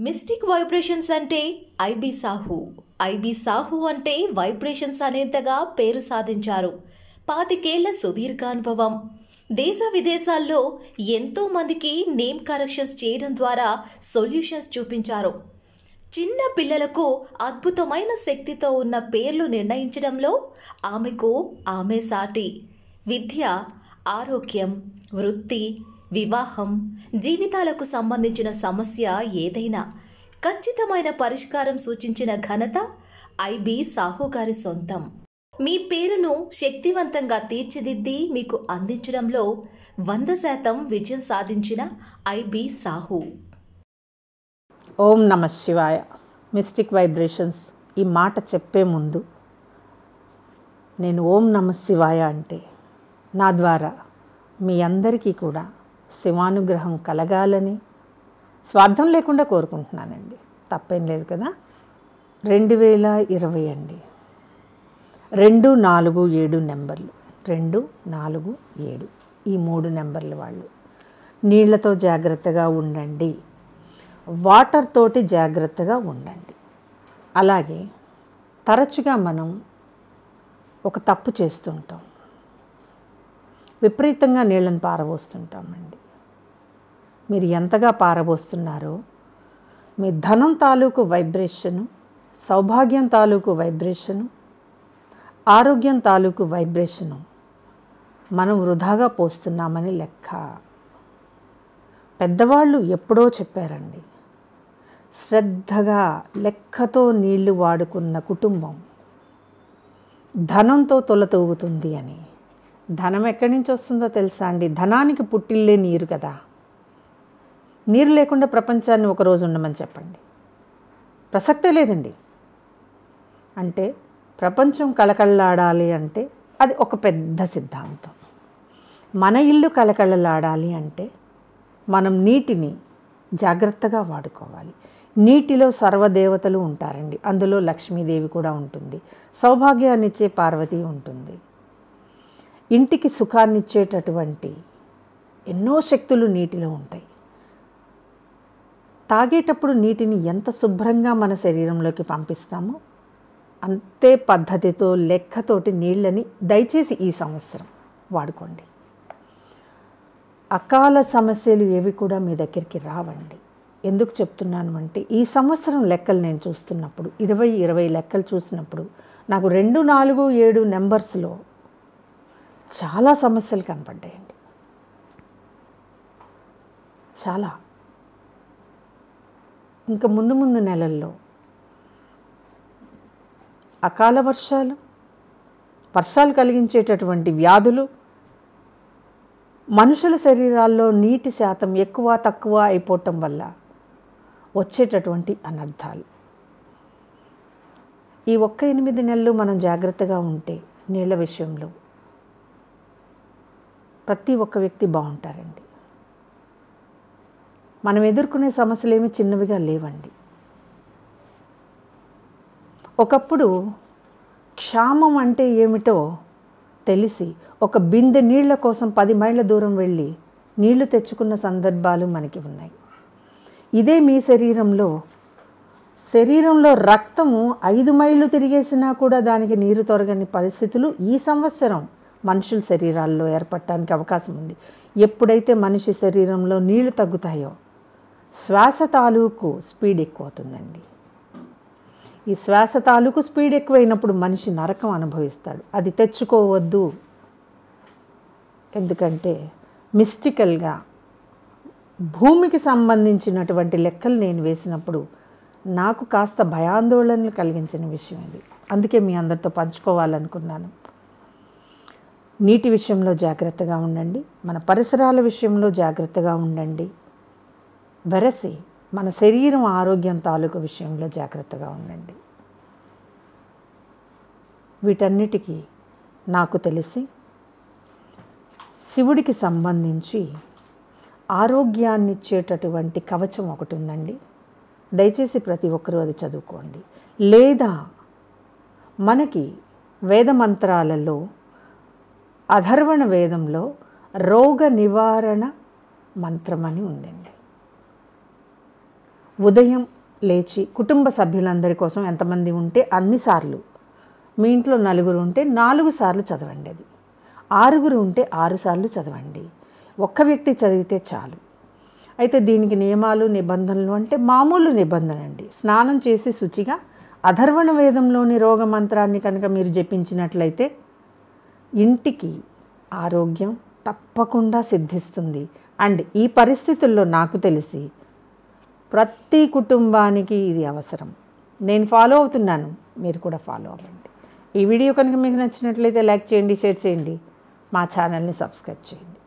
Mystic vibrations అంటే IB Sahu. IB Sahu అంటే vibrations అనేంతగా పేరు సాధించారు. పాతికేళ్ళ సుదీర్ఘ అనుభవం. దేశ విదేశాల్లో ఎంతో మందికి నేమ్ కరెక్షన్స్ చేయడం ద్వారా సొల్యూషన్స్ చూపించారు. చిన్న పిల్లలకు అద్భుతమైన శక్తితో ఉన్న పేర్లు నిర్ణయించడంలో ఆమెకు ఆమె సాటి. విద్య ఆరోగ్యం వృత్తి వివాహం జీవితాలకు సంబంధించిన సమస్య ఏదైనా ఖచ్చితమైన పరిష్కారం సూచించిన ఘనత ఐబి సాహు గారి సొంతం. మీ పేరును శక్తివంతంగా తీర్చిదిద్ది మీకు అందించడంలో వంద శాతం విజయం సాధించిన ఐబి సాహు. ఓం నమ శివాయ. మిస్టిక్ వైబ్రేషన్స్ ఈ మాట చెప్పే ముందు నేను ఓం నమ శివాయ అంటే నా ద్వారా మీ అందరికీ కూడా శివానుగ్రహం కలగాలని స్వార్థం లేకుండా కోరుకుంటున్నానండి. తప్పేం లేదు కదా? రెండు వేల ఇరవై అండి. రెండు నాలుగు ఏడు నెంబర్లు. రెండు నాలుగు ఏడు. ఈ మూడు నెంబర్లు వాళ్ళు. నీళ్ళతో జాగ్రత్తగా ఉండండి. వాటర్ తోటి జాగ్రత్తగా ఉండండి. అలాగే తరచుగా మనం ఒక తప్పు చేస్తుంటాం విపరీతంగా నీళ్ళని పారబోస్తుంటామండి. మీరు ఎంతగా పారబోస్తున్నారో మీ ధనం తాలూకు వైబ్రేషను సౌభాగ్యం తాలూకు వైబ్రేషను ఆరోగ్యం తాలూకు వైబ్రేషను మనం వృధాగా పోస్తున్నామని లెక్క. పెద్దవాళ్ళు ఎప్పుడో చెప్పారండి శ్రద్ధగా లెక్కతో నీళ్ళు వాడుకున్న కుటుంబం ధనంతో తొలతూగుతుంది అని. ధనం ఎక్కడి నుంచి వస్తుందో తెలుసా అండి? ధనానికి పుట్టిల్లే నీరు కదా. నీరు లేకుండా ప్రపంచాన్ని ఒకరోజు ఉండమని చెప్పండి. ప్రసక్తే లేదండి. అంటే ప్రపంచం కళకళలాడాలి అంటే అది ఒక పెద్ద సిద్ధాంతం. మన ఇల్లు కళకళలాడాలి అంటే మనం నీటిని జాగ్రత్తగా వాడుకోవాలి. నీటిలో సర్వదేవతలు ఉంటారండి. అందులో లక్ష్మీదేవి కూడా ఉంటుంది. సౌభాగ్యాన్ని ఇచ్చే పార్వతి ఉంటుంది. ఇంటికి సుఖాన్నిచ్చేటటువంటి ఎన్నో శక్తులు నీటిలో ఉంటాయి. తాగేటప్పుడు నీటిని ఎంత శుభ్రంగా మన శరీరంలోకి పంపిస్తామో అంతే పద్ధతితో లెక్కతోటి నీళ్ళని దయచేసి ఈ సంవత్సరం వాడుకోండి. అకాల సమస్యలు ఏవి కూడా మీ దగ్గరికి రావండి. ఎందుకు చెప్తున్నాను అంటే ఈ సంవత్సరం లెక్కలు నేను చూస్తున్నప్పుడు ఇరవై ఇరవై లెక్కలు చూసినప్పుడు నాకు రెండు నాలుగు ఏడు నెంబర్స్లో చాలా సమస్యలు కనపడ్డాయండి. చాలా. ఇంకా ముందు ముందు నెలల్లో అకాల వర్షాలు వర్షాలు కలిగించేటటువంటి వ్యాధులు మనుషుల శరీరాల్లో నీటి శాతం ఎక్కువ తక్కువ అయిపోవటం వల్ల వచ్చేటటువంటి అనర్థాలు. ఈ ఒక్క ఎనిమిది నెలలు మనం జాగ్రత్తగా ఉంటే నీళ్ళ విషయంలో ప్రతి ఒక్క వ్యక్తి బాగుంటారండి. మనం ఎదుర్కొనే సమస్యలు ఏమి చిన్నవిగా లేవండి. ఒకప్పుడు క్షామం అంటే ఏమిటో తెలిసి ఒక బిందె నీళ్ళ కోసం పది మైళ్ళ దూరం వెళ్ళి నీళ్ళు తెచ్చుకున్న సందర్భాలు మనకి ఉన్నాయి. ఇదే మీ శరీరంలో. శరీరంలో రక్తము ఐదు మైళ్ళు తిరిగేసినా కూడా దానికి నీరు తొరగని పరిస్థితులు ఈ సంవత్సరం. మనుషుల శరీరాల్లో ఏర్పడటానికి అవకాశం ఉంది. ఎప్పుడైతే మనిషి శరీరంలో నీళ్ళు తగ్గుతాయో శ్వాస తాలూకు స్పీడ్ ఎక్కువ అవుతుందండి ఈ శ్వాస తాలూకు స్పీడ్ ఎక్కువైనప్పుడు మనిషి నరకం అనుభవిస్తాడు. అది తెచ్చుకోవద్దు. ఎందుకంటే మిస్టికల్గా భూమికి సంబంధించినటువంటి లెక్కలు నేను వేసినప్పుడు నాకు కాస్త భయాందోళనలు కలిగించిన విషయం ఇది. అందుకే మీ అందరితో పంచుకోవాలనుకున్నాను. నీటి విషయంలో జాగ్రత్తగా ఉండండి. మన పరిసరాల విషయంలో జాగ్రత్తగా ఉండండి. వెరసి మన శరీరం ఆరోగ్యం తాలూకు విషయంలో జాగ్రత్తగా ఉండండి. వీటన్నిటికీ నాకు తెలిసి శివుడికి సంబంధించి ఆరోగ్యాన్ని ఇచ్చేటటువంటి కవచం ఒకటి ఉందండి. దయచేసి ప్రతి ఒక్కరూ అది చదువుకోండి. లేదా మనకి వేద మంత్రాలలో అధర్వణ వేదంలో రోగ నివారణ మంత్రం అని ఉందండి. ఉదయం లేచి కుటుంబ సభ్యులందరి కోసం ఎంతమంది ఉంటే అన్నిసార్లు మీ ఇంట్లో నలుగురు ఉంటే నాలుగు సార్లు చదవండి అది. ఆరుగురు ఉంటే ఆరు సార్లు చదవండి. ఒక్క వ్యక్తి చదివితే చాలు. అయితే దీనికి నియమాలు నిబంధనలు అంటే మామూలు నిబంధన అండి స్నానం చేసి శుచిగా అధర్వణ వేదంలోని రోగ మంత్రాన్ని కనుక మీరు జపించినట్లయితే ఇంటికి ఆరోగ్యం తప్పకుండా సిద్ధిస్తుంది. అండ్ ఈ పరిస్థితుల్లో నాకు తెలిసి ప్రతి కుటుంబానికి ఇది అవసరం. నేను ఫాలో అవుతున్నాను. మీరు కూడా ఫాలో అవ్వండి. ఈ వీడియో కనుక మీకు నచ్చినట్లయితే లైక్ చేయండి షేర్ చేయండి. మా ఛానల్ని సబ్స్క్రైబ్ చేయండి.